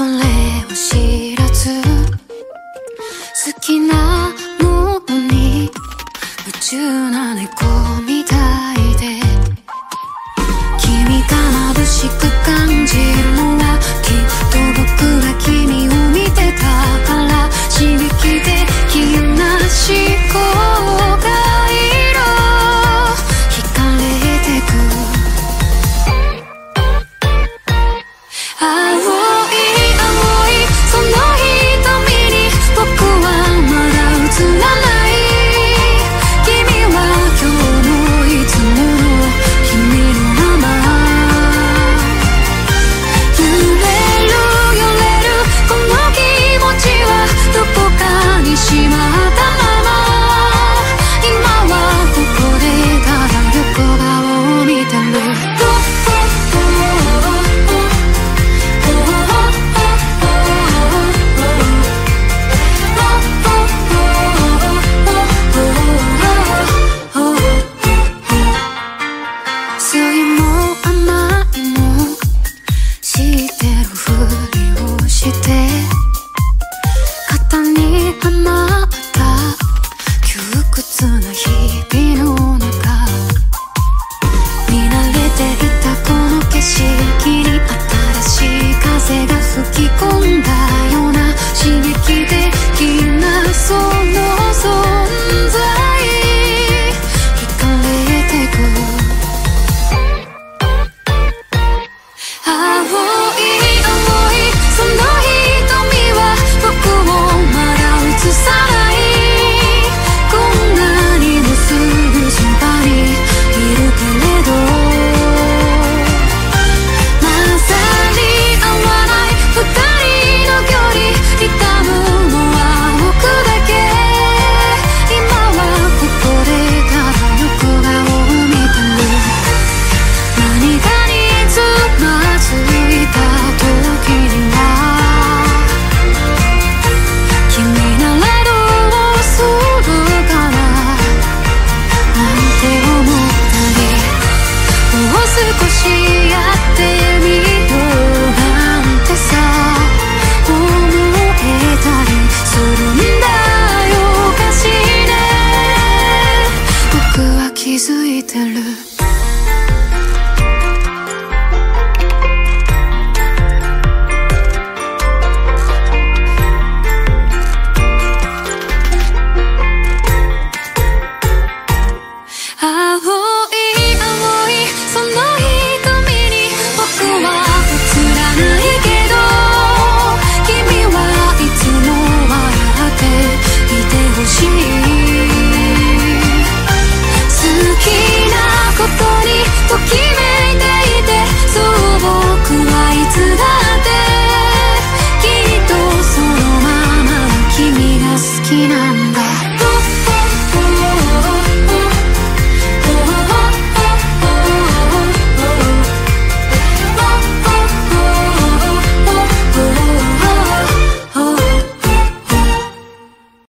それを知らず好きなものに夢中な猫みたいで君が眩しく感じるのはきっと僕は君を見てたから Marina